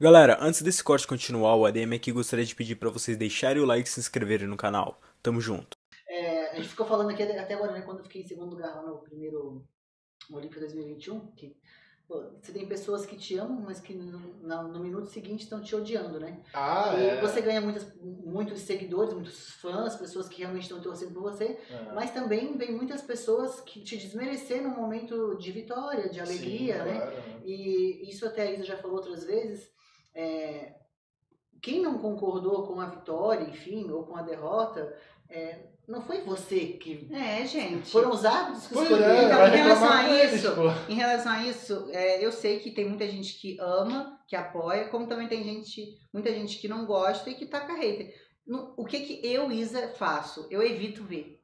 Galera, antes desse corte continuar, o ADM aqui gostaria de pedir para vocês deixarem o like e se inscreverem no canal. Tamo junto. É, a gente ficou falando aqui até agora, né, quando eu fiquei em segundo lugar lá no primeiro Olímpia 2021, que pô, você tem pessoas que te amam, mas que no, no, no minuto seguinte estão te odiando, né? Ah, e é. você ganha muitas, muitos seguidores, muitos fãs, pessoas que realmente estão torcendo por você, É. mas também vem muitas pessoas que te desmerecer num momento de vitória, de alegria, Sim, né? claro. E isso até a Isa já falou outras vezes. É, quem não concordou com a vitória, enfim, ou com a derrota, é, não foi você que. É, gente. Foram os árbitros que escolheram. é, Então, em relação a eles, isso, pô. Em relação a isso, é, eu sei que tem muita gente que ama, que apoia, como também tem gente, muita gente que não gosta e que hater. No- O que que eu, Isa, faço? Eu evito ver.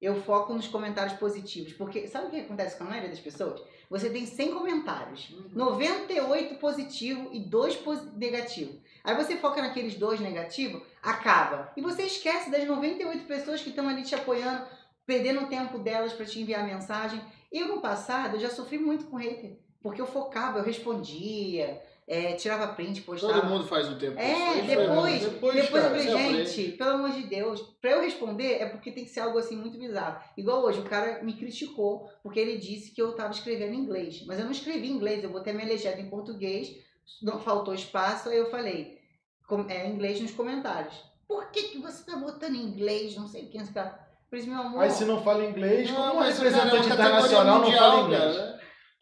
Eu foco nos comentários positivos. Porque sabe o que acontece com a maioria das pessoas? Você tem 100 comentários. Uhum. 98 positivo e 2 posi- negativo. Aí você foca naqueles dois negativos, acaba. E você esquece das 98 pessoas que estão ali te apoiando, perdendo o tempo delas para te enviar mensagem. Eu, no passado, eu já sofri muito com hater. Porque eu focava, eu respondia, é, tirava print, postava. Todo mundo faz um tempo. É, isso. depois, Depois, depois, cara, eu falei, aprende. gente, pelo amor de Deus, pra eu responder é porque tem que ser algo assim muito bizarro. Igual hoje, o cara me criticou porque ele disse que eu tava escrevendo em inglês. Mas eu não escrevi em inglês, eu botei minha legenda em português, não faltou espaço, aí eu falei, com- é, inglês nos comentários. Por que, que você tá botando em inglês? Não sei o que, não sei o que. lá. Por isso, meu amor. Aí se não fala inglês, como um mas, cara, é representante internacional não mundial, fala inglês? cara.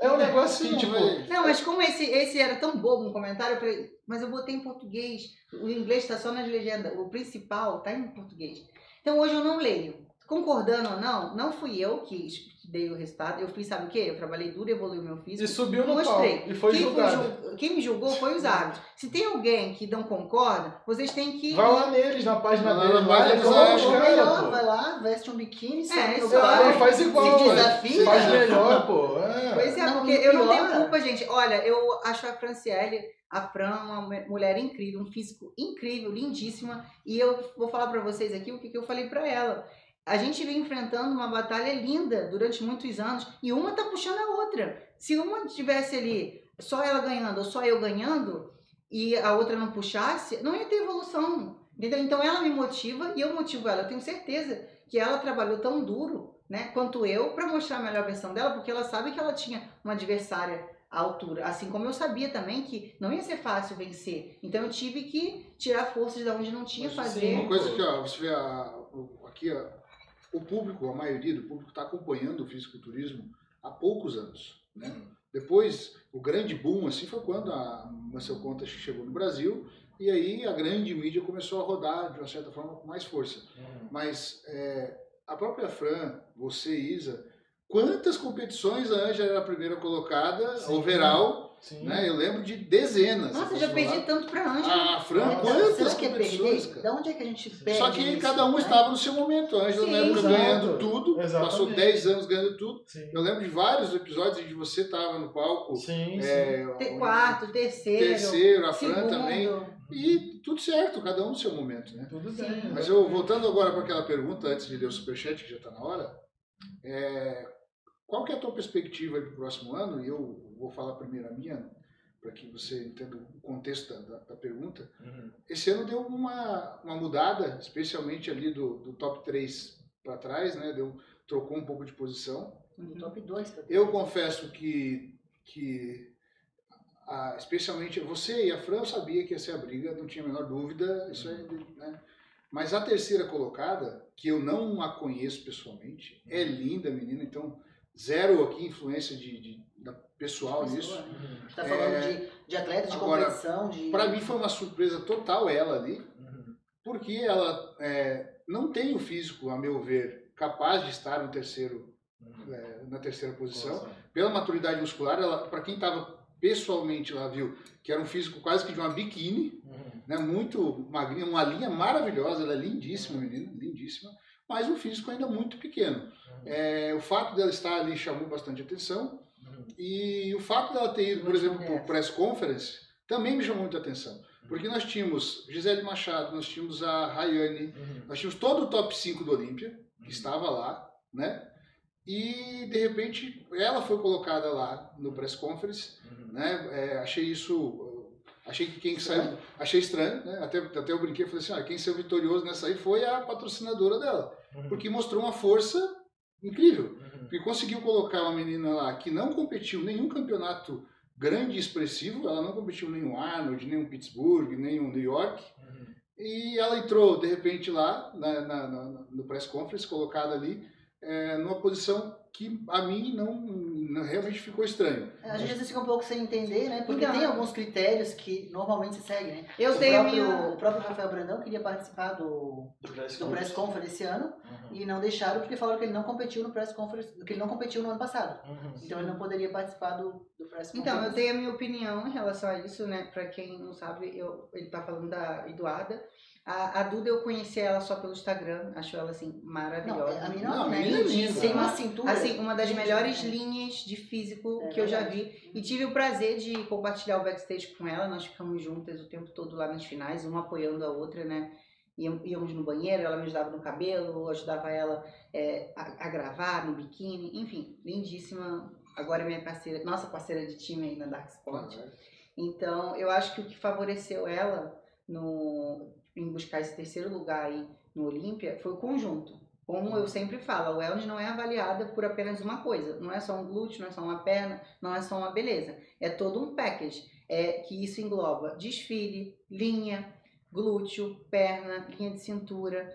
É um negócio assim, tipo... Não, mas como esse, esse era tão bobo um comentário, eu falei, mas eu botei em português. O inglês está só nas legendas. O principal tá em português. Então hoje eu não leio. Concordando ou não, não fui eu que dei o resultado. Eu fiz, sabe o quê? Eu trabalhei duro, evoluí o meu físico. E subiu no Mostrei. palco. E foi quem, julgado. jul- quem me julgou foi os árbitros. Se tem alguém que não concorda, vocês têm que. Vai lá neles, na página Vai deles, vai vai lá, vai os lá, vai lá, veste um biquíni, exato. palco, Aí faz igual, se desafia. Faz melhor, pô. É. Pois é, Não, porque eu não tenho culpa, gente. Olha, eu acho a Franciele, a Fran, uma mu- mulher incrível, um físico incrível, lindíssima. E eu vou falar pra vocês aqui o que, que eu falei pra ela. A gente vem enfrentando uma batalha linda durante muitos anos e uma tá puxando a outra. Se uma tivesse ali só ela ganhando ou só eu ganhando e a outra não puxasse, não ia ter evolução. Entendeu? Então ela me motiva e eu motivo ela. Eu tenho certeza que ela trabalhou tão duro, né, quanto eu, para mostrar a melhor versão dela, porque ela sabe que ela tinha uma adversária à altura. Assim como eu sabia também que não ia ser fácil vencer. Então eu tive que tirar forças de onde não tinha, Mas, fazer. sim, Uma coisa que ó, você vê a- aqui, ó, o público, a maioria do público está acompanhando o fisiculturismo há poucos anos. Né? Depois, o grande boom assim foi quando a Marcel Conta chegou no Brasil e aí a grande mídia começou a rodar de uma certa forma com mais força. Mas é, a própria Fran, você, Isa, quantas competições a Ângela era a primeira colocada, Sim. overall, Sim. Né? Eu lembro de dezenas. Nossa, eu já perdi tanto pra Ângela. A Fran, Então, quantas será que é competições, perder? cara? Da onde é que a gente perde Só que isso, cada um né? estava no seu momento. A Ângela, na Sim, época, exato. ganhando tudo. Exatamente. Passou 10 anos ganhando tudo. Sim. Eu lembro de vários episódios em que você estava no palco. Sim, sim. é, o- quarto, terceiro, terceiro, a Fran segundo. também. E tudo certo, cada um no seu momento, né? Tudo Sim. bem. Mas eu, voltando agora para aquela pergunta, antes de ler o superchat, que já está na hora, é, qual que é a tua perspectiva para o próximo ano? E eu vou falar primeiro a minha, para que você entenda o contexto da, da- da pergunta. Uhum. Esse ano deu uma, uma mudada, especialmente ali do, do top 3 para trás, né? Deu, trocou um pouco de posição. No top 2. Eu confesso que, que a- especialmente você e a Fran, eu sabia que ia ser a briga, não tinha a menor dúvida. Isso aí, né? Mas a terceira colocada, que eu não a conheço pessoalmente, é linda, menina, então zero aqui influência de, de- da pessoal nisso. A gente tá falando É, de, de atletas de agora, competição, de... Para mim foi uma surpresa total ela ali, Uhum. porque ela é, não tem o físico, a meu ver, capaz de estar no terceiro, Uhum. é, na terceira posição. Pela maturidade muscular, para quem estava pessoalmente lá, viu, que era um físico quase que de uma biquíni, Uhum. né, muito magrinha, uma linha maravilhosa, ela é lindíssima, menina, lindíssima, mas um físico ainda muito pequeno. É, o fato dela estar ali chamou bastante atenção, Uhum. e o fato dela ter ido, por exemplo, para o Conhece. press conference também me chamou muita atenção. Porque nós tínhamos Gisele Machado, nós tínhamos a Rayane, Uhum. nós tínhamos todo o top 5 do Olímpia, que estava lá, né? E, de repente, ela foi colocada lá no press conference, Uhum. né? É, achei isso uh, Achei que quem saiu. Achei estranho, né? Até, até eu brinquei e falei assim: ah, quem saiu vitorioso nessa aí foi a patrocinadora dela. Uhum. Porque mostrou uma força incrível. Uhum. Porque conseguiu colocar uma menina lá que não competiu nenhum campeonato grande e expressivo, ela não competiu o Arnold, nem o Pittsburgh, nem o New York. Uhum. E ela entrou, de repente, lá na, na- na- no press conference, colocada ali, é, numa posição que a mim não- realmente ficou estranho. É, Às vezes você fica um pouco sem entender, né? Porque Então, tem alguns critérios que normalmente se seguem, né? Eu o tenho a próprio, minha. O próprio Rafael Brandão queria participar do, Do press do Press Conference esse ano Uhum. e não deixaram porque falaram que ele não competiu no Press Conference, que ele não competiu no ano passado. Uhum. Então ele não poderia participar do, do Press Conference. Então, eu tenho a minha opinião em relação a isso, né? Pra quem não sabe, eu, ele tá falando da Eduarda. A, a Duda, eu conheci ela só pelo Instagram, acho ela, assim, Não, maravilhosa. a mim Não, não, a né? menina é linda. Tem uma cintura. Assim, uma das melhores é. linhas de físico É que eu já vi. E tive o prazer de compartilhar o backstage com ela. Nós ficamos juntas o tempo todo lá nas finais, uma apoiando a outra, né? Íam- Íamos no banheiro, ela me ajudava no cabelo, eu ajudava ela é, a, a gravar no biquíni, enfim, lindíssima. Agora é minha parceira, nossa parceira de time aí na Dark Sport. Então, eu acho que o que favoreceu ela no, em buscar esse terceiro lugar aí no Olímpia foi o conjunto. Como eu sempre falo, a wellness não é avaliada por apenas uma coisa. Não é só um glúteo, não é só uma perna, não é só uma beleza. É todo um package. É que isso engloba desfile, linha, glúteo, perna, linha de cintura,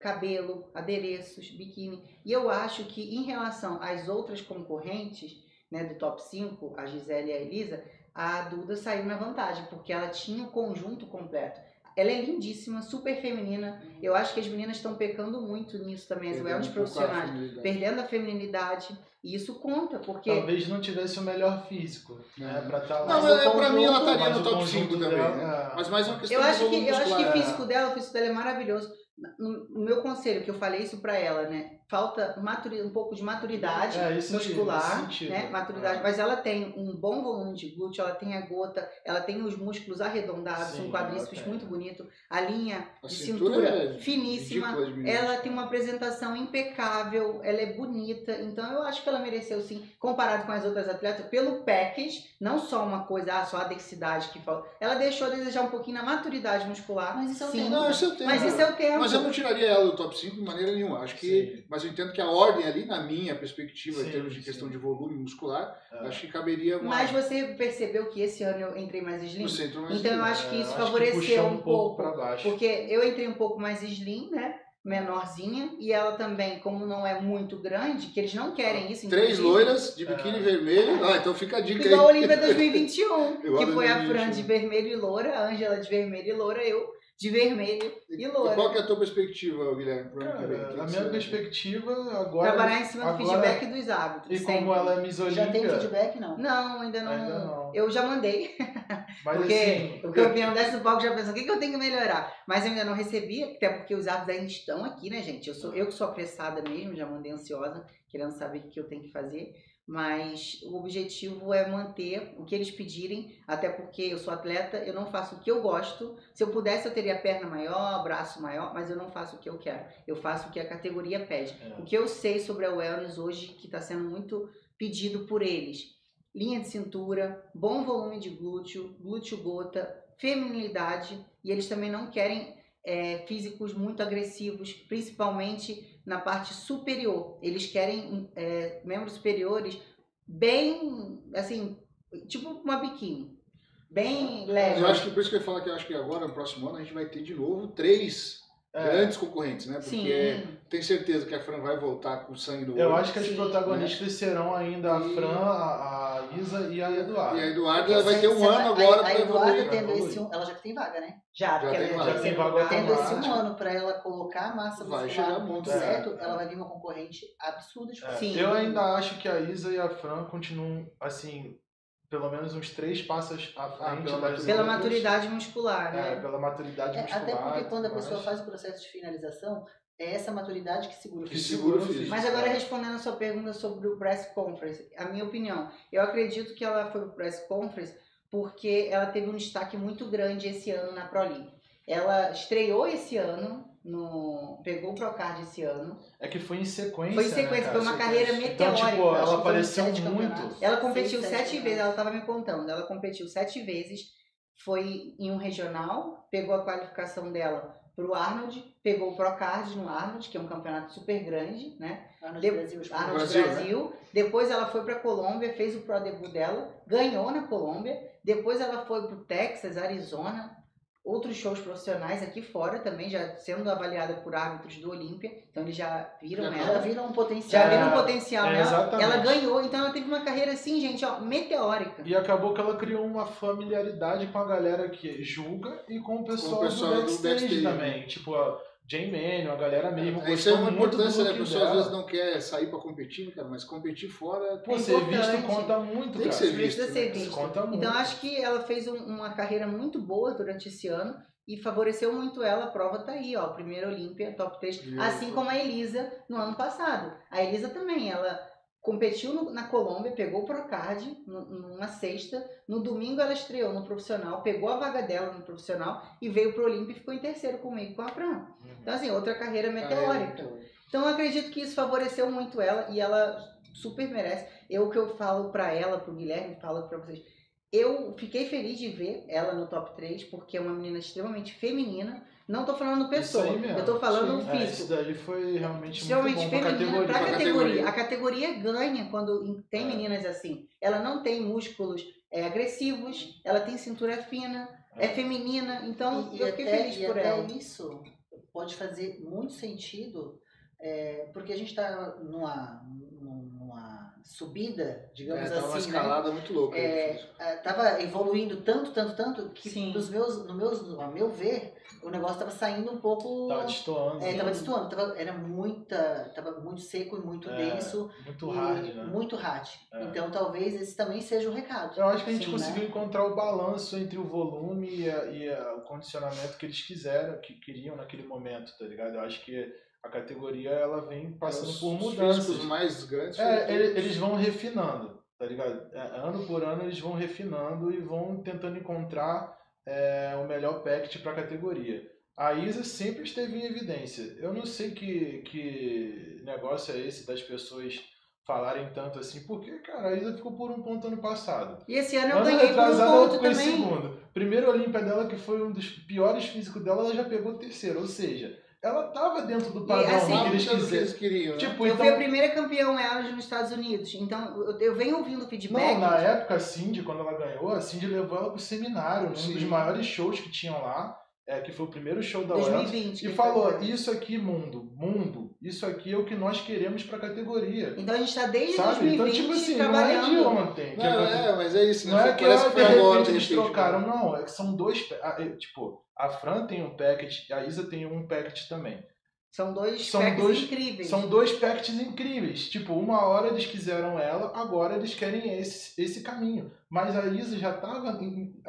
cabelo, adereços, biquíni. E eu acho que em relação às outras concorrentes, né, do top 5, a Gisele e a Elisa, a Duda saiu na vantagem, porque ela tinha o conjunto completo. Ela é lindíssima, super feminina. Eu acho que as meninas estão pecando muito nisso também, as wellness um a profissionais. feminilidade. Perdendo a feminilidade. E isso conta, porque. Talvez não tivesse o melhor físico, né? Pra tá lá. Não, é, pra mim ela estaria no o top conjunto 5 também, dela, né? é. Mas mais uma questão Eu de acho, que, eu acho que o físico dela, o físico dela é maravilhoso. No, no meu conselho, que eu falei isso pra ela, né? Falta um pouco de maturidade É, muscular, sentido. né? Maturidade. É. Mas ela tem um bom volume de glúteo, ela tem a gota, ela tem os músculos arredondados, Sim, um quadríceps muito bonito, a linha A de cintura cintura, é finíssima. ridícula. Ela tem uma apresentação impecável, ela é bonita, então eu acho que ela mereceu sim, comparado com as outras atletas, pelo package, não só uma coisa, ah, só a densidade que falta. Ela deixou a desejar um pouquinho na maturidade muscular. Mas isso é o sim, tempo. Não, isso eu tenho. mas isso é o tempo. Mas eu não tiraria ela do top 5 de maneira nenhuma. Acho que. Sim. Mas eu entendo que a ordem ali, na minha perspectiva, Sim, em termos de sim. questão de volume muscular, É. acho que caberia uma, Mas você percebeu que esse ano eu entrei mais slim? mais Então eu livre. acho que isso É, favoreceu puxou um pouco. pra baixo. Porque eu entrei um pouco mais slim, né? Menorzinha. E ela também, como não é muito grande, que eles não querem isso. Três loiras de biquíni É. vermelho. Ah, então fica a dica Igual a aí. Olímpia 2021, Igual que a foi a 2021. Fran de vermelho e loura, a Ângela de vermelho e loura, eu de vermelho e E loura. qual que é a tua perspectiva, Guilherme? Cara, a minha perspectiva agora. Trabalhar em cima do agora- feedback dos hábitos. E sempre. como ela é Miss Já tem feedback, não? Não, ainda não. Ainda não. Eu já mandei, mas porque assim. o campeão desce palco já pensa, o que, que eu tenho que melhorar? Mas eu ainda não recebi, até porque os hábitos ainda estão aqui, né, gente? Eu, sou, eu que sou apressada mesmo, já mandei ansiosa, querendo saber o que eu tenho que fazer. Mas o objetivo é manter o que eles pedirem, até porque eu sou atleta, eu não faço o que eu gosto. Se eu pudesse, eu teria perna maior, braço maior, mas eu não faço o que eu quero. Eu faço o que a categoria pede. É. O que eu sei sobre a wellness hoje, que está sendo muito pedido por eles: linha de cintura, bom volume de glúteo, glúteo gota, feminilidade, e eles também não querem é, físicos muito agressivos, principalmente na parte superior. Eles querem é, membros superiores bem, assim, tipo uma biquíni, bem leve. Eu acho que por isso que eu falo que eu acho que agora, no próximo ano, a gente vai ter de novo três é, grandes concorrentes, né? Porque Sim. tenho certeza que a Fran vai voltar com sangue no olho. eu acho que as Sim. protagonistas serão ainda a Fran, a, a Isa e a Eduarda. E a Eduarda Porque vai ter um ano vai- agora para a Eduarda evoluir. tendo evoluir. esse um, ela já tem vaga, né? Já, porque tem ela já tem vaga Tendo esse um ano pra ela colocar a massa Vai muscular chegar no muito certo, ela vai vir uma concorrente absurda de É. Sim. Eu ainda acho que a Isa e a Fran continuam, assim, pelo menos uns três passos à frente pela das Pela maturidade muscular, É, né? pela maturidade É, muscular. até porque quando a pessoa faz o processo de finalização, é essa maturidade que segura o Que físico. segura o físico. Mas agora respondendo a sua pergunta sobre o press conference, a minha opinião, eu acredito que ela foi pro press conference porque ela teve um destaque muito grande esse ano na Pro League. Ela estreou esse ano no pegou o Procard esse ano. É que foi em sequência. Foi em né, sequência, cara? foi uma carreira Então, meteórica. tipo, acho que ela apareceu muito. Ela competiu Seis, sete sete vezes, ela estava me contando. Ela competiu sete vezes, foi em um regional, pegou a qualificação dela pro Arnold, pegou o Procard no Arnold, que é um campeonato super grande, né? Arnold De- Brasil, Arnold Brasil, Brasil. né? Depois ela foi para Colômbia, fez o Pro Debut dela, ganhou na Colômbia. Depois ela foi pro Texas, Arizona, outros shows profissionais aqui fora também, já sendo avaliada por árbitros do Olímpia. Então eles já viram Já ela. Ela vira um potencial. Já viram o potencial é, nela. Ela ganhou, então ela teve uma carreira assim, gente, ó, meteórica. E acabou que ela criou uma familiaridade com a galera que julga e com o pessoal, pessoal do, do backstage backstage, também. Tipo, a Jay Manning, a galera mesmo. É, Isso é gostou uma importância, né? A pessoa às vezes não quer sair pra competir, cara, mas competir fora Pô, É ser visto importante. conta muito, tem que cara. ser visto. Precisa ser né? visto. Conta muito. Então acho que ela fez um- uma carreira muito boa durante esse ano e favoreceu muito ela. A prova tá aí, ó, primeira Olímpia, top 3, Isso. assim como a Elisa no ano passado. A Elisa também, ela competiu no- na Colômbia, pegou o Procard nu- numa sexta, no domingo ela estreou no profissional, pegou a vaga dela no profissional e veio pro Olímpia e ficou em terceiro comigo com a Fran. Uhum. Então assim, outra carreira meteórica. Carreira. Então eu acredito que isso favoreceu muito ela e ela super merece. Eu o que eu falo pra ela, pro Guilherme, falo pra vocês. Eu fiquei feliz de ver ela no top 3, porque é uma menina extremamente feminina. Não tô falando pessoa, eu tô falando Sim. É, físico. isso daí foi realmente Extremamente muito bom pra feminina categoria. pra Pra categoria. A categoria ganha quando tem É. meninas assim. Ela não tem músculos é, agressivos, ela tem cintura fina, é, É. feminina. Então E, eu e fiquei até, feliz e por até ela. isso pode fazer muito sentido, é, porque a gente está numa subida, digamos É, tá uma assim, né? escalada muito louca. É, ah, tava evoluindo tanto, tanto, tanto que Sim. nos meus, no meus, a meu ver, o negócio tava saindo um pouco. Tava destoando. é, né? tava destoando, tava, era muita, tava muito seco e muito É, denso Muito hard, né? muito hard. É. Então talvez esse também seja o recado. Eu acho que a gente Sim, conseguiu né? encontrar o balanço entre o volume e, a- e a- o condicionamento que eles quiseram, que queriam naquele momento, tá ligado? Eu acho que a categoria ela vem passando Os- por os mudanças. físicos mais grandes. É, foi- ele- eles vão refinando, tá ligado? É, Ano por ano eles vão refinando e vão tentando encontrar é, o melhor pact para a categoria. A Isa sempre esteve em evidência. Eu não sei que, que negócio é esse das pessoas falarem tanto assim, porque, cara, a Isa ficou por um ponto ano passado. E esse ano eu Ano ganhei por um ela ponto também. segundo. Primeiro Olímpia dela, que foi um dos piores físicos dela, ela já pegou o terceiro. Ou seja, ela tava dentro do padrão assim, que eles o que quiseram. eles queriam, né? Tipo, Eu então, fui a primeira campeão Elas nos Estados Unidos. Então, eu, eu venho ouvindo feedback. Não, na época a Cindy, quando ela ganhou, a Cindy levou ela pro seminário, um Sim. dos maiores shows que tinham lá, é, que foi o primeiro show da UEL, 2020. que e falou, isso aqui, mundo, mundo, isso aqui é o que nós queremos pra categoria. Então a gente tá desde Sabe? Então, 2020 tipo assim, trabalhando. não é de ontem. que Não, cate- é, mas é isso, né? Não é que ela, que de repente eles trocaram, não, é que são dois, pa- a- é, tipo, a Fran tem um packet, a Isa tem um packet também. São dois São packs dois- incríveis. São dois packets incríveis. Tipo, uma hora eles quiseram ela, agora eles querem esse, esse caminho. Mas a Isa já estava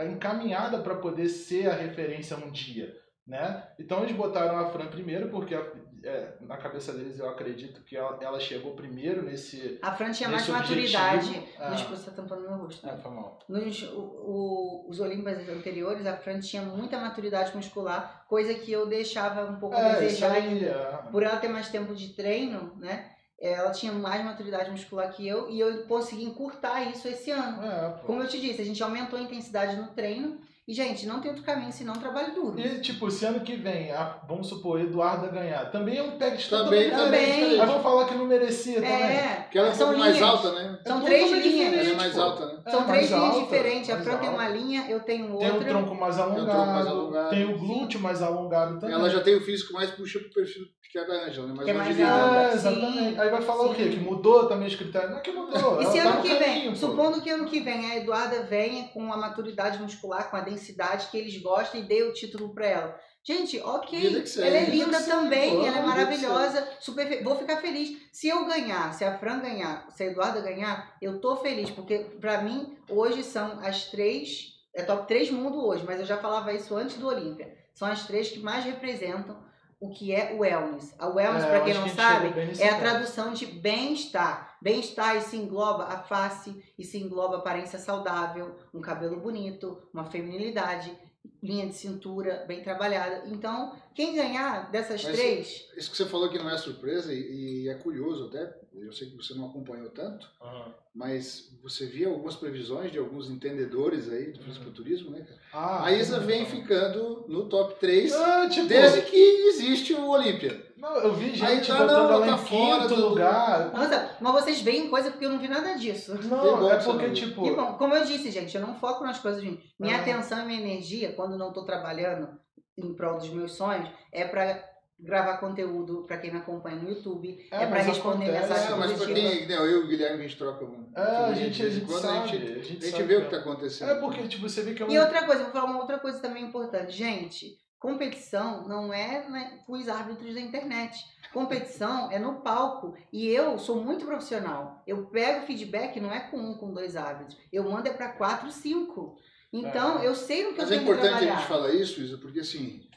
encaminhada para poder ser a referência um dia, né? Então eles botaram a Fran primeiro, porque a- é, na cabeça deles eu acredito que ela, ela chegou primeiro nesse... A Fran tinha mais maturidade. ah. Desculpa, você tá tampando meu rosto. Ah, foi mal. Nos o- o- os Olimpíadas anteriores, a Fran tinha muita maturidade muscular, coisa que eu deixava um pouco É, desejar aí, é. Por ela ter mais tempo de treino, né? Ela tinha mais maturidade muscular que eu e eu consegui encurtar isso esse ano. É. Como eu te disse, a gente aumentou a intensidade no treino e, gente, não tem outro caminho senão trabalho duro. E, tipo, se ano que vem, a- vamos supor, Eduarda ganhar, também é um package Também, totalmente também. diferente. Aí vão falar que não merecia também. É, Porque ela é um pouco mais alta, né? São É três linhas. Ela é mais alta, né? É, São três linhas alta, diferentes. A Fran tem uma linha, eu tenho outra. Tem um tronco mais alongado, tronco mais alongado, tem o sim. glúteo mais alongado também. Ela já tem o físico mais puxa pro perfil que é da Ângela, né? Mais Que é mais alta. É, Sim, exatamente. Aí vai falar o quê? sim. Que mudou também os critérios? Não é que mudou. E se tá ano no que vem, caminho, supondo que ano que vem a Eduarda venha com a maturidade muscular, com a densidade que eles gostam e dê o título pra ela. Gente, ok, ela é Vida linda também, ela é maravilhosa, super fe- vou ficar feliz. Se eu ganhar, se a Fran ganhar, se a Eduarda ganhar, eu tô feliz, porque pra mim, hoje são as três, é top 3 mundo hoje, mas eu já falava isso antes do Olímpia. São as três que mais representam o que é o wellness. A wellness, É, eu quem não a sabe, é a tradução de bem-estar. Bem-estar isso engloba a face, isso engloba aparência saudável, um cabelo bonito, uma feminilidade. Linha de cintura bem trabalhada. Então, quem ganhar dessas Mas três, Isso que você falou que não é surpresa e, e é curioso até, eu sei que você não acompanhou tanto, Aham. mas você via algumas previsões de alguns entendedores aí do fisiculturismo, né? Ah, A Isa vem ficando no top 3 Ah, tipo, desde que existe o Olímpia. Não, eu vi gente tá, botando não, ela tá em fora quinto do- lugar. nossa, mas vocês veem coisa porque eu não vi nada disso. Não, bom é porque, tipo... E bom, como eu disse, gente, eu não foco nas coisas de mim. Minha Ah. atenção e minha energia, quando não tô trabalhando em prol dos meus sonhos, é pra gravar conteúdo pra quem me acompanha no YouTube, É, é, pra mas responder acontece. mensagem É, mas pra positiva. quem. Não, eu e o Guilherme, a gente troca um. É, a gente, de a vez em gente quando, sabe. a gente, a gente, vê o que é. tá acontecendo. É porque, tipo, você vê que eu não... E outra coisa, vou falar uma outra coisa também importante. Gente, competição não é né, com os árbitros da internet. Competição é no palco. E eu sou muito profissional. Eu pego feedback, não é com um, com dois árbitros. Eu mando é pra quatro, cinco. Então, eu sei no que Mas eu é tenho que importante a trabalhar. gente falar isso, Isa, porque assim,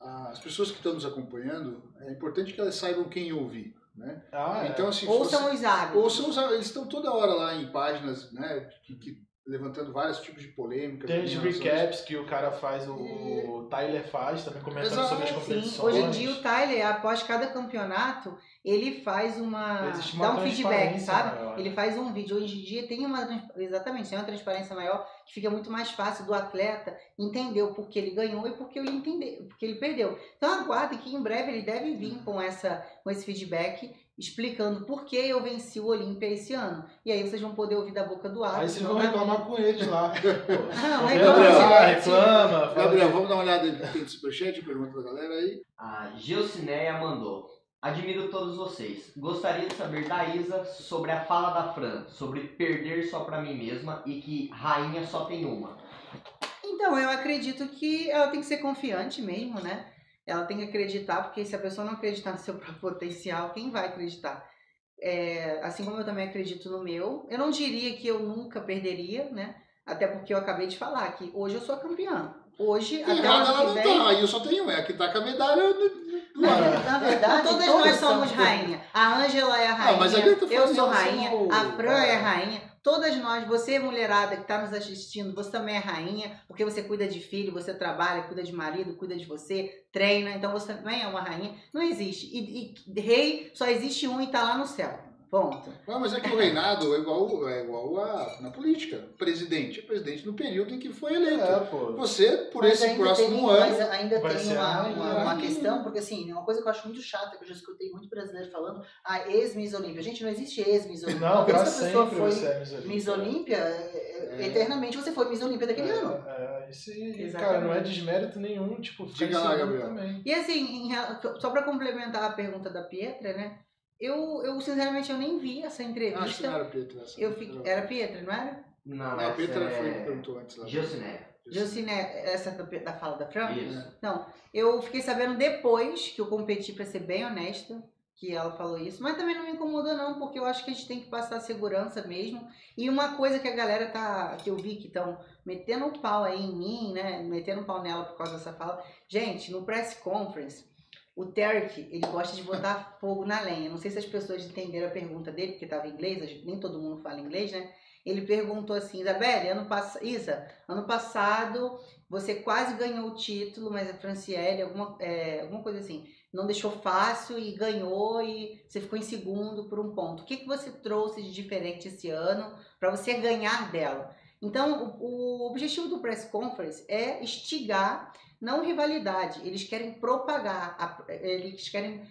as pessoas que estão nos acompanhando, é importante que elas saibam quem ouvir, né? Ah, é. Então, assim, Ouçam você- os árbitros. ouçam os- eles estão toda hora lá em páginas, né, que, que- levantando vários tipos de polêmicas. Tem os recaps que o cara faz, o, o Tyler faz, também comentando Exato, sobre as competições. Sim, hoje em dia o Tyler, após cada campeonato, ele faz uma. Existe uma dá um feedback, sabe? maior. Ele faz um vídeo. Hoje em dia tem uma. Exatamente, tem uma transparência maior que fica muito mais fácil do atleta entender o porquê ele ganhou e porquê ele entendeu, porque ele perdeu. Então aguardem que em breve ele deve vir com, essa, com esse feedback explicando por que eu venci o Olímpia esse ano. E aí vocês vão poder ouvir da boca do árbitro. Aí vocês vão da reclamar com eles lá. Não, reclama, Gabriel, ah, reclama. Gabriel, vamos dar uma olhada no que tem de superchat, pergunta da galera aí. A Geocineia mandou. Admiro todos vocês. Gostaria de saber da Isa sobre a fala da Fran, sobre perder só pra mim mesma e que rainha só tem uma. Então, eu acredito que ela tem que ser confiante mesmo, né? Ela tem que acreditar, porque se a pessoa não acreditar no seu próprio potencial, quem vai acreditar? É, assim como eu também acredito no meu, eu não diria que eu nunca perderia, né? Até porque eu acabei de falar que hoje eu sou campeã. Hoje, até o Errada ela ano não que vem, tá, aí eu só tenho é a que tá com a medalha no Na, na verdade, Todas todas nós somos rainha. A Ângela é a rainha. Ah, mas ali eu eu sou rainha. A Fran é rainha. Todas nós, você mulherada que está nos assistindo, você também é rainha, porque você cuida de filho, você trabalha, cuida de marido, cuida de você, treina, então você também é uma rainha. Não existe. E, e rei só existe um e tá lá no céu. Ponto. Não, mas é que o reinado é igual, é igual a, na política. Presidente é presidente no período em que foi eleito. É. Você, por Mas esse próximo tem, ano, Mas ainda tem uma, uma, uma questão, porque assim, uma coisa que eu acho muito chata, que eu já escutei muito brasileiro falando, a ex-Miss Olímpia. Gente, não existe ex-Miss Olímpia. Não, pra pessoa sempre foi você é Miss Olímpia. Miss Olímpia, é- é- É. eternamente você foi Miss Olímpia daquele ano. É, isso cara, não é desmérito nenhum, tipo, ficar Diga lá, Gabriel. também. E assim, só para complementar a pergunta da Pietra, né? Eu, eu sinceramente eu nem vi essa acho que entrevista. não era Pietra essa. Eu fiquei, era Pietra, não era? Não, Não, a Pietra foi que é... perguntou antes lá. Geocineia. Jocine, essa da, fala da Fran? Isso. Não, eu fiquei sabendo depois que eu competi, pra ser bem honesta, que ela falou isso. Mas também não me incomodou não, porque eu acho que a gente tem que passar segurança mesmo. E uma coisa que a galera tá, que eu vi que estão metendo o pau aí em mim, né, metendo o pau nela por causa dessa fala. Gente, no press conference, o Tarek, ele gosta de botar fogo na lenha. Não sei se as pessoas entenderam a pergunta dele, porque estava em inglês, nem todo mundo fala inglês, né? Ele perguntou assim, Isabelle, ano passado, Isa, ano passado você quase ganhou o título, mas a Franciele, alguma, é, alguma coisa assim, não deixou fácil e ganhou e você ficou em segundo por um ponto. O que, que você trouxe de diferente esse ano para você ganhar dela? Então, o, o objetivo do press conference é instigar, não rivalidade. Eles querem propagar, a- eles querem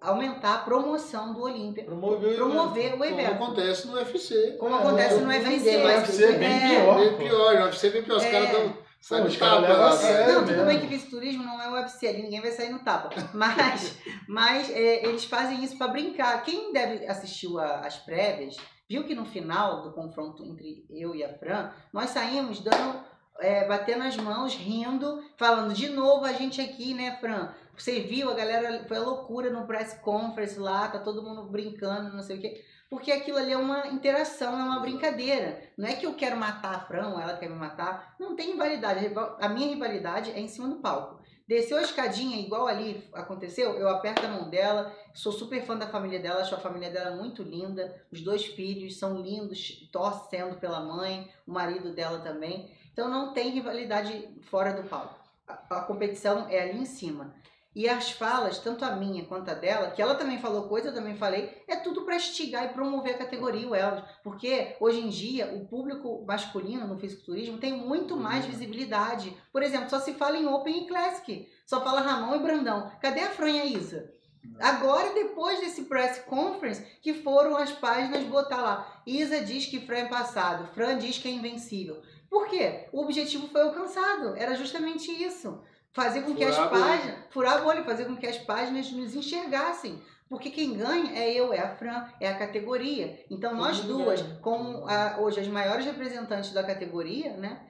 aumentar a promoção do Olímpia, Promover, o promover o Como evento. acontece no UFC. Como É, acontece no vender UFC. mais Deve ser bem É, pior. Bem pior, no UFC bem pior. Os É. caras dão. Sabe os caras tapa levam a lá, sério. né? Não, tudo mesmo. bem que fisiculturismo não é UFC ali, ninguém vai sair no tapa. Mas, mas é, eles fazem isso pra brincar. Quem deve assistiu a- as prévias, viu que no final do confronto entre eu e a Fran, nós saímos dando, é, batendo as mãos, rindo, falando de novo a gente aqui, né, Fran? Você viu, a galera foi a loucura no press conference lá, tá todo mundo brincando, não sei o quê. Porque aquilo ali é uma interação, é uma brincadeira. Não é que eu quero matar a Fran ela quer me matar. Não tem rivalidade. Rival- A minha rivalidade é em cima do palco. Desceu a escadinha, igual ali aconteceu, eu aperto a mão dela, sou super fã da família dela, acho a família dela muito linda. Os dois filhos são lindos, torcendo pela mãe, o marido dela também. Então não tem rivalidade fora do palco. a, a competição é ali em cima. E as falas, tanto a minha quanto a dela, que ela também falou coisa, eu também falei, é tudo para estigar e promover a categoria, o Elas. Porque hoje em dia o público masculino no fisiculturismo tem muito mais visibilidade. Por exemplo, só se fala em Open e Classic. Só fala Ramon e Brandão. Cadê a Fran e a Isa? Agora, depois desse press conference, que foram as páginas botar lá. Isa diz que Fran é passado, Fran diz que é invencível. Por quê? O objetivo foi alcançado. Era justamente isso fazer com que as páginas, furar a bolha, fazer com que as páginas nos enxergassem. Porque quem ganha é eu, é a Fran, é a categoria. Então nós duas, como a- hoje as maiores representantes da categoria, né?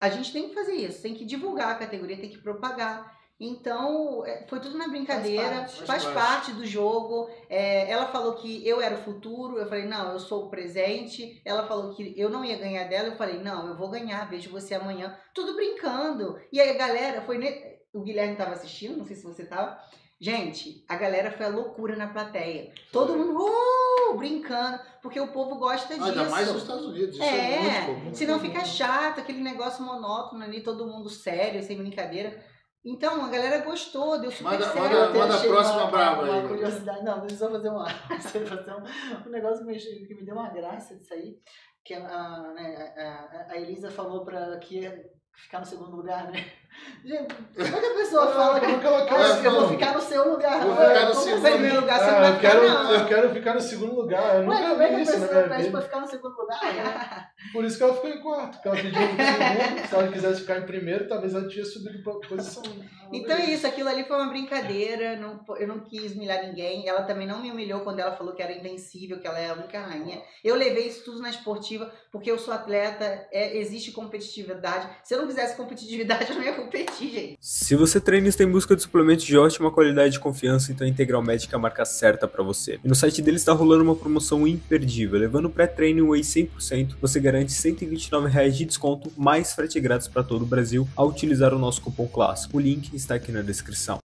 A gente tem que fazer isso, tem que divulgar a categoria, tem que propagar. Então, é, foi tudo na brincadeira, parte, faz, faz parte. parte. do jogo. É, ela falou que eu era o futuro, eu falei, não, eu sou o presente. Ela falou que eu não ia ganhar dela, eu falei, não, eu vou ganhar, vejo você amanhã. Tudo brincando. E aí a galera foi. ne- O Guilherme tava assistindo, não sei se você tava. Gente, a galera foi a loucura na plateia. Todo mundo uh, brincando, porque o povo gosta disso. Ainda mais nos Estados Unidos. Isso é, É, muito comum. senão fica chato, aquele negócio monótono ali, todo mundo sério, sem brincadeira. Então, a galera gostou, deu super Manda- certo. manda- manda a próxima uma, brava uma aí. curiosidade. Não, deixa eu só fazer uma. fazer um, um negócio que me, deu uma graça disso aí. Que a, a, né, a, a Elisa falou pra que ia ficar no segundo lugar, né? Gente, como é que a pessoa fala que Como que ela quer "Ah, assim, eu vou ficar no seu lugar? Vou ficar no segundo lugar, Ah, eu quero, não. eu quero ficar no segundo lugar. Eu Ué, nunca como é que a pessoa pede pra ficar no segundo lugar? né? Por isso que ela ficou em quarto. Porque ela pediu em segundo. Se ela quisesse ficar em primeiro, talvez ela tinha subido pra posição. Então é isso, aquilo ali foi uma brincadeira, não, eu não quis humilhar ninguém. Ela também não me humilhou quando ela falou que era invencível, que ela é a única rainha. Eu levei isso tudo na esportiva, porque eu sou atleta, é, existe competitividade. Se eu não quisesse competitividade, eu não ia competir, gente. Se você treina está em busca de suplementos de ótima qualidade e confiança, então a Integral Médica é a marca certa para você. E no site deles está rolando uma promoção imperdível. Levando pré-treino Whey 100%, você garante 129 reais de desconto, mais frete grátis para todo o Brasil, ao utilizar o nosso cupom clássico. O link está aqui na descrição.